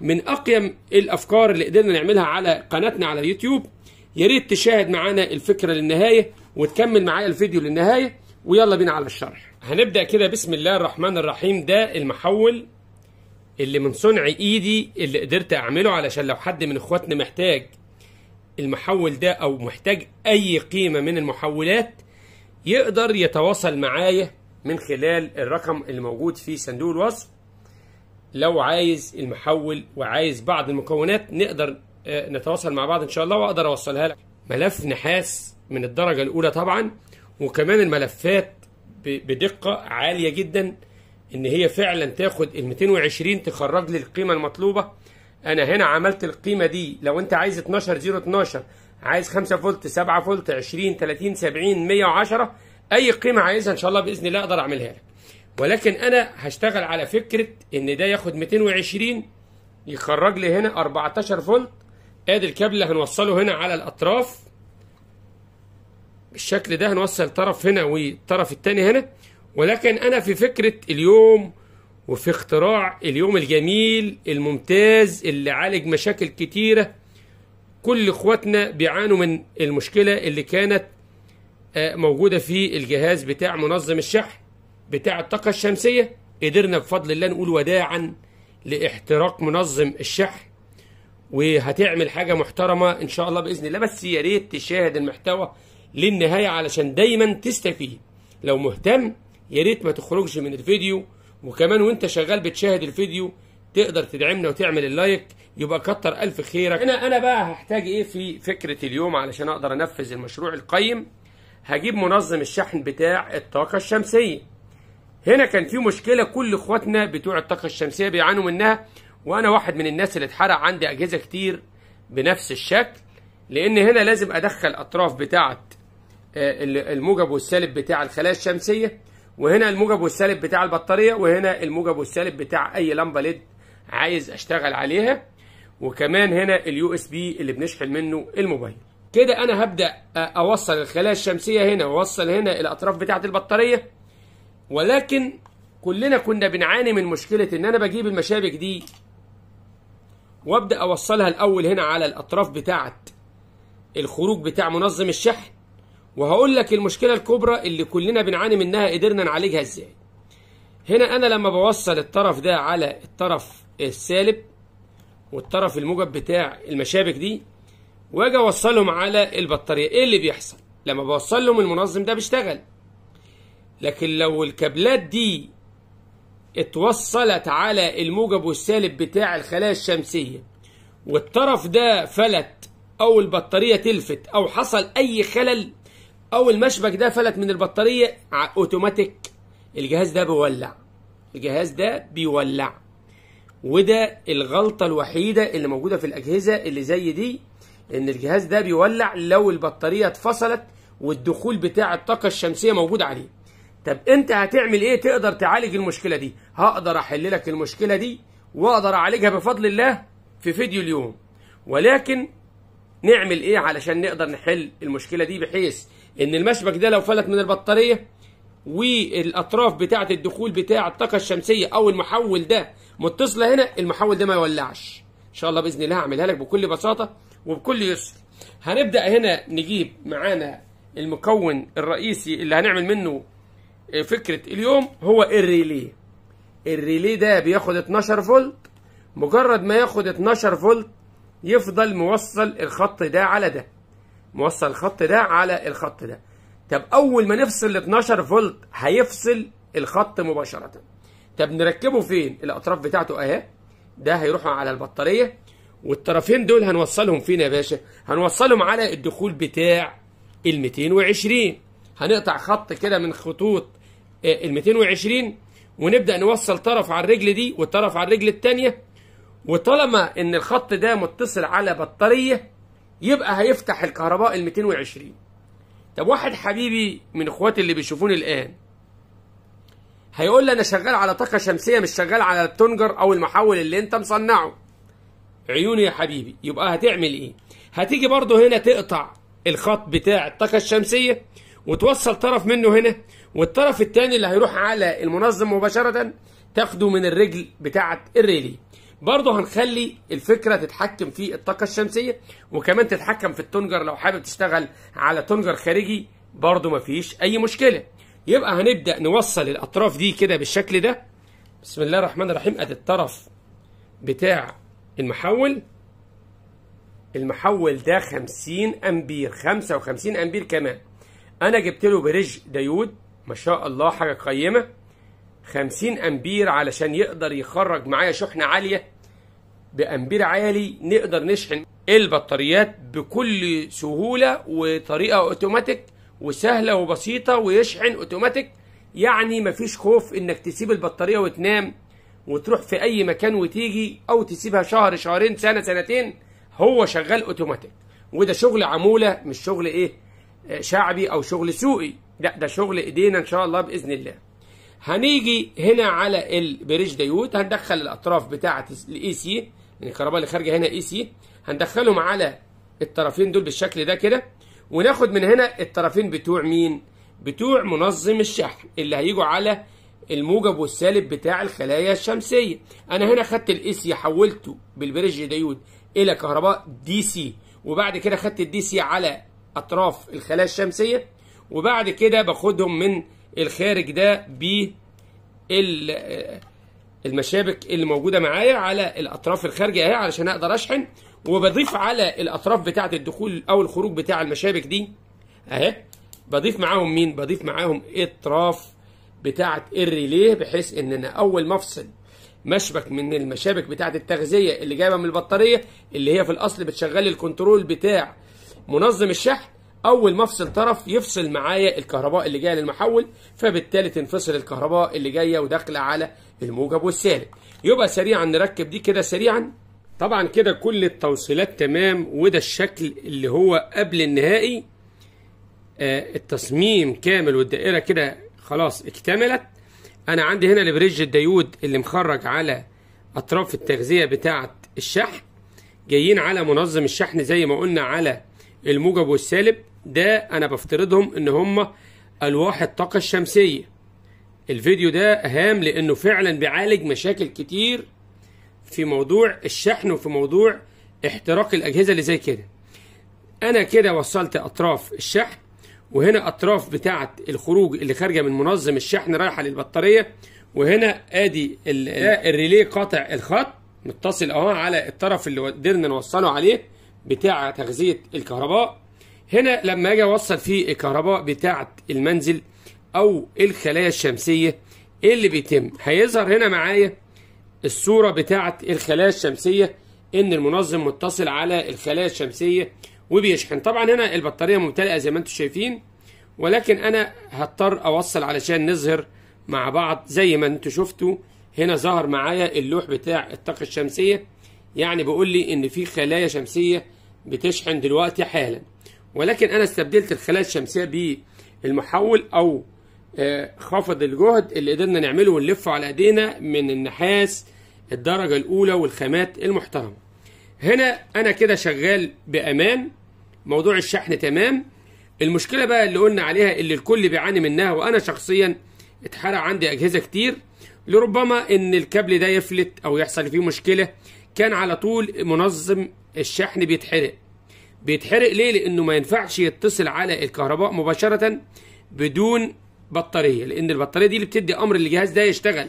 من أقيم الأفكار اللي قدرنا نعملها على قناتنا على اليوتيوب يا ريت تشاهد معانا الفكرة للنهاية وتكمل معايا الفيديو للنهاية ويلا بينا على الشرح. هنبدأ كده. بسم الله الرحمن الرحيم. ده المحول اللي من صنع إيدي اللي قدرت أعمله علشان لو حد من إخواتنا محتاج المحول ده أو محتاج أي قيمة من المحولات يقدر يتواصل معايا من خلال الرقم اللي موجود في صندوق الوصف. لو عايز المحول وعايز بعض المكونات نقدر آه، نتواصل مع بعض إن شاء الله وأقدر أوصلها لك. ملف نحاس من الدرجة الأولى طبعا وكمان الملفات بدقة عالية جدا إن هي فعلا تاخد ال 220 تخرج لي القيمة المطلوبة. أنا هنا عملت القيمة دي لو أنت عايز 12 0 12 عايز 5 فولت 7 فولت 20 30 70 110 أي قيمة عايزها إن شاء الله بإذن الله أقدر أعملها لك. ولكن أنا هشتغل على فكرة إن ده ياخد 220 يخرج لي هنا 14 فولت أدي الكابل اللي هنوصله هنا على الأطراف. بالشكل ده هنوصل طرف هنا والطرف التاني هنا. ولكن أنا في فكرة اليوم وفي اختراع اليوم الجميل الممتاز اللي عالج مشاكل كتيرة. كل إخواتنا بيعانوا من المشكلة اللي كانت آه، موجودة في الجهاز بتاع منظم الشحن. بتاع الطاقة الشمسية. قدرنا بفضل الله نقول وداعا لاحتراق منظم الشحن وهتعمل حاجة محترمة إن شاء الله بإذن الله. بس يا ريت تشاهد المحتوى للنهاية علشان دايما تستفيد. لو مهتم يا ريت ما تخرجش من الفيديو وكمان وأنت شغال بتشاهد الفيديو تقدر تدعمنا وتعمل اللايك يبقى كتر ألف خيرك. أنا أنا بقى هحتاج إيه في فكرة اليوم علشان أقدر أنفذ المشروع القيم؟ هجيب منظم الشحن بتاع الطاقة الشمسية. هنا كان في مشكلة كل إخواتنا بتوع الطاقة الشمسية بيعانوا منها وأنا واحد من الناس اللي اتحرق عندي أجهزة كتير بنفس الشكل لأن هنا لازم أدخل أطراف بتاعة آه، الموجب والسالب بتاع الخلايا الشمسية وهنا الموجب والسالب بتاع البطارية وهنا الموجب والسالب بتاع أي لمبة LED عايز أشتغل عليها وكمان هنا ال USB اللي بنشحن منه الموبايل. كده أنا هبدأ آه، أوصل الخلايا الشمسية هنا وأوصل هنا الاطراف بتاعة البطارية. ولكن كلنا كنا بنعاني من مشكلة إن أنا بجيب المشابك دي وأبدأ أوصلها الأول هنا على الأطراف بتاعه الخروج بتاع منظم الشحن. وهقول لك المشكلة الكبرى اللي كلنا بنعاني منها قدرنا نعالجها إزاي. هنا أنا لما بوصل الطرف ده على الطرف السالب والطرف الموجب بتاع المشابك دي وأجي أوصلهم على البطارية. إيه اللي بيحصل؟ لما بوصل لهم المنظم ده بيشتغل. لكن لو الكابلات دي اتوصلت على الموجب والسالب بتاع الخلايا الشمسية والطرف ده فلت أو البطارية تلفت أو حصل أي خلل أو المشبك ده فلت من البطارية أوتوماتيك الجهاز ده بيولع. الجهاز ده بيولع. وده الغلطة الوحيدة اللي موجودة في الأجهزة اللي زي دي إن الجهاز ده بيولع لو البطارية اتفصلت والدخول بتاع الطاقة الشمسية موجود عليه. طب انت هتعمل إيه تقدر تعالج المشكلة دي؟ هقدر احل لك المشكلة دي واقدر اعالجها بفضل الله في فيديو اليوم. ولكن نعمل إيه علشان نقدر نحل المشكلة دي بحيث ان المشبك ده لو فلت من البطارية والأطراف بتاعة الدخول بتاع الطاقة الشمسية أو المحول ده متصلة هنا المحول ده ما يولعش. إن شاء الله بإذن الله هعملها لك بكل بساطة وبكل يسر. هنبدأ هنا نجيب معانا المكون الرئيسي اللي هنعمل منه فكرة اليوم هو الريلي. الريلي ده بياخد 12 فولت. مجرد ما ياخد 12 فولت يفضل موصل الخط ده على ده. موصل الخط ده على الخط ده. طب أول ما نفصل ال 12 فولت هيفصل الخط مباشرة. طب نركبه فين؟ الأطراف بتاعته أهي. ده هيروحوا على البطارية. والطرفين دول هنوصلهم فين يا باشا؟ هنوصلهم على الدخول بتاع ال 220 هنقطع خط كده من خطوط ال 220 ونبدأ نوصل طرف على الرجل دي وطرف على الرجل الثانية وطالما إن الخط ده متصل على بطارية يبقى هيفتح الكهرباء ال 220 طب واحد حبيبي من إخواتي اللي بيشوفوني الآن هيقول لي أنا شغال على طاقة شمسية مش شغال على التونجر أو المحول اللي أنت مصنعه. عيوني يا حبيبي يبقى هتعمل إيه؟ هتيجي برضه هنا تقطع الخط بتاع الطاقة الشمسية وتوصل طرف منه هنا والطرف الثاني اللي هيروح على المنظم مباشرة تاخده من الرجل بتاعه ال relay. برضه هنخلي الفكرة تتحكم في الطاقة الشمسية وكمان تتحكم في التونجر لو حابب تشتغل على تونجر خارجي برضه مفيش أي مشكلة. يبقى هنبدأ نوصل الأطراف دي كده بالشكل ده. بسم الله الرحمن الرحيم. أدي الطرف بتاع المحول. المحول ده 50 أمبير 55 أمبير كمان. أنا جبت له bridge diode ما شاء الله حاجة قيمة. 50 أمبير علشان يقدر يخرج معايا شحنة عالية. بأمبير عالي نقدر نشحن البطاريات بكل سهولة وطريقة أوتوماتيك وسهلة وبسيطة ويشحن أوتوماتيك. يعني مفيش خوف إنك تسيب البطارية وتنام وتروح في أي مكان وتيجي أو تسيبها شهر شهرين سنة سنتين. هو شغال أوتوماتيك. وده شغل عمولة مش شغل إيه؟ شعبي أو شغل سوقي لا ده شغل إيدينا إن شاء الله بإذن الله. هنيجي هنا على ال bridge diode هندخل الأطراف بتاعة ال AC الكهرباء اللي خارجة هنا AC. هندخلهم على الطرفين دول بالشكل ده كده وناخد من هنا الطرفين بتوع مين؟ بتوع منظم الشحن اللي هيجوا على الموجب والسالب بتاع الخلايا الشمسية. أنا هنا خدت ال AC حولته بال bridge diode إلى كهرباء DC وبعد كده خدت ال DC على أطراف الخلايا الشمسية وبعد كده باخدهم من الخارج ده ب المشابك اللي موجودة معايا على الأطراف الخارجة أهي علشان أقدر أشحن وبضيف على الأطراف بتاعة الدخول أو الخروج بتاع المشابك دي أهي بضيف معاهم مين؟ بضيف معاهم أطراف بتاعة ال relay بحيث إن أنا أول ما أفصل مشبك من المشابك بتاعة التغذية اللي جايبه من البطارية اللي هي في الأصل بتشغل الكنترول بتاع منظم الشحن أول ما أفصل طرف يفصل معايا الكهرباء اللي جاية للمحول فبالتالي تنفصل الكهرباء اللي جاية وداخلة على الموجب والسالب. يبقى سريعا نركب دي كده سريعا. طبعا كده كل التوصيلات تمام وده الشكل اللي هو قبل النهائي. آه التصميم كامل والدائرة كده خلاص اكتملت. أنا عندي هنا البريدج الديود اللي مخرج على أطراف التغذية بتاعة الشحن. جايين على منظم الشحن زي ما قلنا على الموجب والسالب ده أنا بفترضهم إن هم ألواح الطاقة الشمسية. الفيديو ده هام لأنه فعلا بيعالج مشاكل كتير في موضوع الشحن وفي موضوع احتراق الأجهزة اللي زي كده. أنا كده وصلت أطراف الشحن وهنا أطراف بتاعة الخروج اللي خارجة من منظم الشحن رايحة للبطارية وهنا آدي الريلي قاطع الخط متصل أهو على الطرف اللي قدرنا نوصله عليه. بتاع تغذية الكهرباء. هنا لما أجي أوصل فيه الكهرباء بتاعة المنزل أو الخلايا الشمسية إيه اللي بيتم. هيظهر هنا معايا الصورة بتاعة الخلايا الشمسية إن المنظم متصل على الخلايا الشمسية وبيشحن. طبعا هنا البطارية ممتلئة زي ما أنتم شايفين ولكن أنا هضطر أوصل علشان نظهر مع بعض زي ما أنتم شفتوا. هنا ظهر معايا اللوح بتاع الطاقة الشمسية يعني بيقول لي إن في خلايا شمسية بتشحن دلوقتي حالا. ولكن أنا استبدلت الخلايا الشمسية بالمحول أو خافض الجهد اللي قدرنا نعمله ونلفه على إيدينا من النحاس الدرجة الأولى والخامات المحترمة. هنا أنا كده شغال بأمان موضوع الشحن تمام. المشكلة بقى اللي قلنا عليها اللي الكل بيعاني منها وأنا شخصيا اتحرق عندي أجهزة كتير. لربما إن الكابل ده يفلت أو يحصل فيه مشكلة كان على طول منظم الشحن بيتحرق. بيتحرق ليه؟ لأنه ما ينفعش يتصل على الكهرباء مباشرة بدون بطارية لأن البطارية دي اللي بتدي أمر للجهاز ده يشتغل.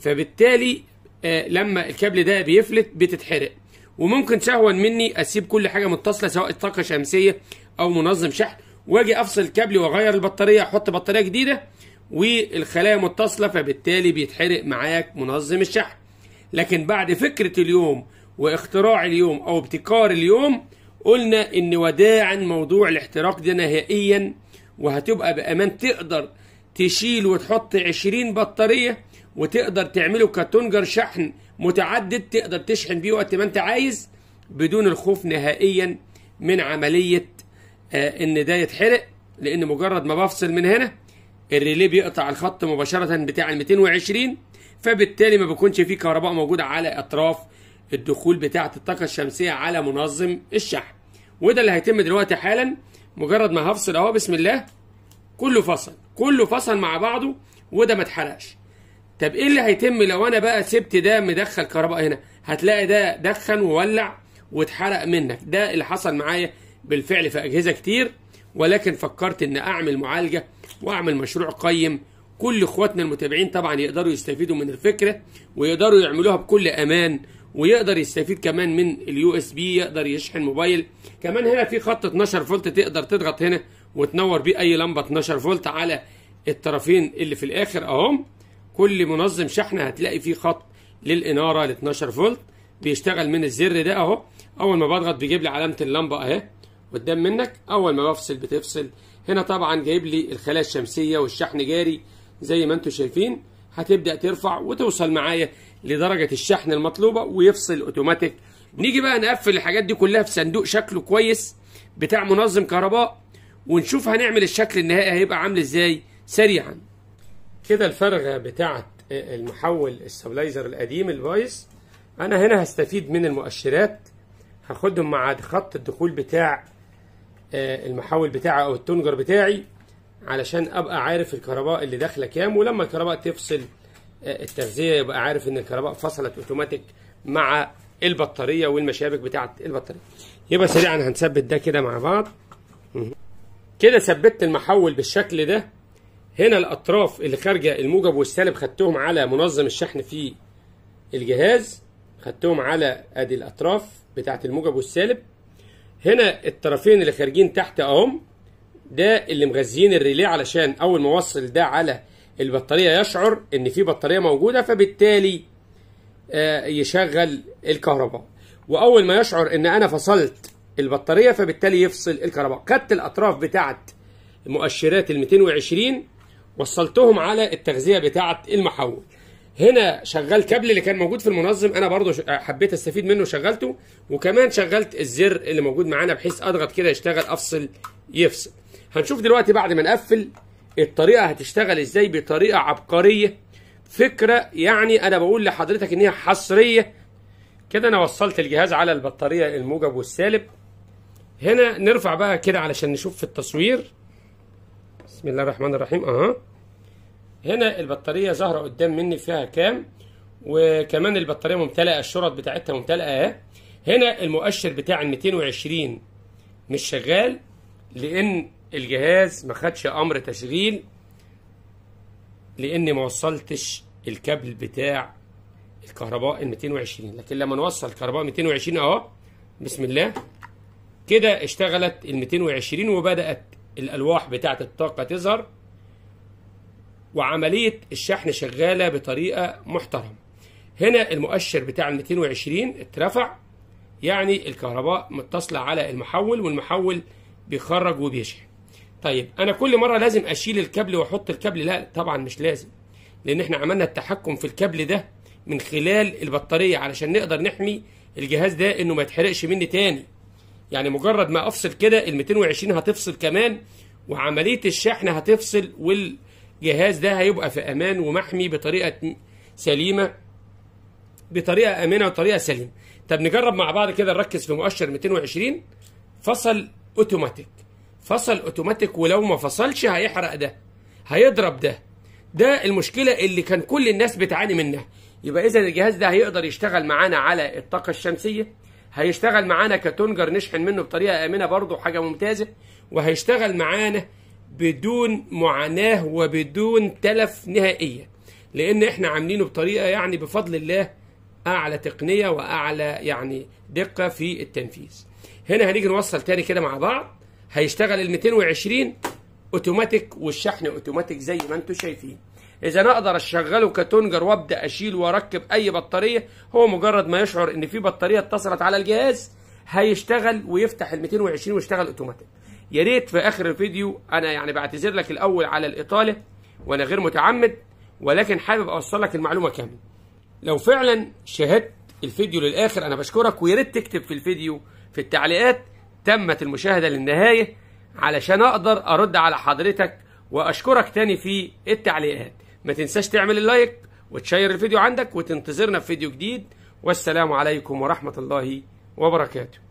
فبالتالي آه لما الكابل ده بيفلت بتتحرق. وممكن سهوا مني أسيب كل حاجة متصلة سواء طاقه شمسية أو منظم شحن وأجي أفصل الكابل وأغير البطارية أحط بطارية جديدة والخلايا متصلة فبالتالي بيتحرق معاك منظم الشحن. لكن بعد فكرة اليوم واختراع اليوم أو ابتكار اليوم قلنا إن وداعا موضوع الاحتراق ده نهائيا وهتبقى بأمان تقدر تشيل وتحط 20 بطارية وتقدر تعمله كتنجر شحن متعدد تقدر تشحن بيه وقت ما أنت عايز بدون الخوف نهائيا من عملية آه إن ده يتحرق لأن مجرد ما بفصل من هنا الريلي بيقطع الخط مباشرة بتاع ال 220 فبالتالي ما بيكونش فيه كهرباء موجودة على أطراف الدخول بتاعة الطاقة الشمسية على منظم الشحن. وده اللي هيتم دلوقتي حالا. مجرد ما هفصل أهو بسم الله. كله فصل. كله فصل مع بعضه وده ما اتحرقش. طب إيه اللي هيتم لو أنا بقى سبت ده مدخل كهرباء هنا؟ هتلاقي ده دخن وولع واتحرق منك. ده اللي حصل معايا بالفعل في أجهزة كتير ولكن فكرت إن أعمل معالجة وأعمل مشروع قيم كل إخواتنا المتابعين طبعا يقدروا يستفيدوا من الفكرة ويقدروا يعملوها بكل أمان ويقدر يستفيد كمان من ال USB يقدر يشحن موبايل. كمان هنا في خط 12 فولت تقدر تضغط هنا وتنور بيه أي لمبة 12 فولت على الطرفين اللي في الآخر اهم كل منظم شحن هتلاقي فيه خط للإنارة ل 12 فولت. بيشتغل من الزر ده أهو. أول ما بضغط بيجيب لي علامة اللمبة أهي. قدام منك. أول ما بفصل بتفصل. هنا طبعا جايب لي الخلايا الشمسية والشحن جاري. زي ما أنتم شايفين هتبدأ ترفع وتوصل معايا لدرجة الشحن المطلوبة ويفصل أوتوماتيك. نيجي بقى نقفل الحاجات دي كلها في صندوق شكله كويس بتاع منظم كهرباء ونشوف هنعمل الشكل النهائي هيبقى عامل إزاي سريعا. كده الفرغه بتاعه المحول ال stabilizer القديم البايظ. أنا هنا هستفيد من المؤشرات. هاخدهم مع خط الدخول بتاع المحول بتاعي أو التونجر بتاعي. علشان أبقى عارف الكهرباء اللي داخلة كام ولما الكهرباء تفصل التغذية يبقى عارف إن الكهرباء فصلت اوتوماتيك مع البطارية والمشابك بتاعة البطارية. يبقى سريعا هنثبت ده كده مع بعض. كده ثبت المحول بالشكل ده. هنا الأطراف اللي خارجة الموجب والسالب خدتهم على منظم الشحن في الجهاز خدتهم على أدي الأطراف بتاعة الموجب والسالب. هنا الطرفين اللي خارجين تحت أهم. ده اللي مغذيين الريلي علشان أول ما اوصل ده على البطارية يشعر إن في بطارية موجودة فبالتالي يشغل الكهرباء. وأول ما يشعر إن أنا فصلت البطارية فبالتالي يفصل الكهرباء. خدت الأطراف بتاعه مؤشرات ال 220 وصلتهم على التغذية بتاعه المحول. هنا شغال كابل اللي كان موجود في المنظم أنا برضو حبيت أستفيد منه شغلته وكمان شغلت الزر اللي موجود معانا بحيث أضغط كده يشتغل أفصل يفصل. هنشوف دلوقتي بعد ما نقفل الطريقة هتشتغل إزاي بطريقة عبقرية. فكرة يعني أنا بقول لحضرتك إن هي حصرية. كده أنا وصلت الجهاز على البطارية الموجب والسالب. هنا نرفع بقى كده علشان نشوف في التصوير. بسم الله الرحمن الرحيم. أها. هنا البطارية ظاهرة قدام مني فيها كام؟ وكمان البطارية ممتلئة الشرط بتاعتها ممتلئة أهي. هنا المؤشر بتاع ال 220 مش شغال لأن الجهاز ما خدش أمر تشغيل لأني ما وصلتش الكابل بتاع الكهرباء ال 220 لكن لما نوصل كهرباء 220 أهو بسم الله كده اشتغلت ال 220 وبدأت الألواح بتاعة الطاقة تظهر وعملية الشحن شغالة بطريقة محترمة. هنا المؤشر بتاع ال 220 اترفع يعني الكهرباء متصلة على المحول والمحول بيخرج وبيشحن. طيب أنا كل مرة لازم أشيل الكابل وأحط الكابل؟ لا طبعا مش لازم لأن إحنا عملنا التحكم في الكابل ده من خلال البطارية علشان نقدر نحمي الجهاز ده إنه ما يتحرقش مني تاني. يعني مجرد ما أفصل كده ال 220 هتفصل كمان وعملية الشحن هتفصل والجهاز ده هيبقى في أمان ومحمي بطريقة سليمة بطريقة آمنة وطريقة سليمة. طب نجرب مع بعض كده نركز في مؤشر 220 فصل أوتوماتيك. فصل أوتوماتيك ولو ما فصلش هيحرق ده هيضرب ده. ده المشكلة اللي كان كل الناس بتعاني منها. يبقى إذا الجهاز ده هيقدر يشتغل معانا على الطاقة الشمسية هيشتغل معانا كتونجر نشحن منه بطريقة آمنة برضه حاجة ممتازة وهيشتغل معانا بدون معاناة وبدون تلف نهائيا لأن إحنا عاملينه بطريقة يعني بفضل الله أعلى تقنية وأعلى يعني دقة في التنفيذ. هنا هنيجي نوصل تاني كده مع بعض. هيشتغل ال 220 أوتوماتيك والشحن أوتوماتيك زي ما أنتم شايفين. إذا أنا أقدر أشغله كتونجر وأبدأ أشيل وأركب أي بطارية هو مجرد ما يشعر إن في بطارية اتصلت على الجهاز هيشتغل ويفتح ال 220 ويشتغل أوتوماتيك. يا ريت في آخر الفيديو أنا يعني بعتذر لك الأول على الإطالة وأنا غير متعمد ولكن حابب أوصل لك المعلومة كاملة. لو فعلا شاهدت الفيديو للآخر أنا بشكرك ويا ريت تكتب في الفيديو في التعليقات تمت المشاهدة للنهاية علشان أقدر أرد على حضرتك وأشكرك تاني في التعليقات. ما تنساش تعمل ال like وتشير الفيديو عندك وتنتظرنا في فيديو جديد. والسلام عليكم ورحمة الله وبركاته.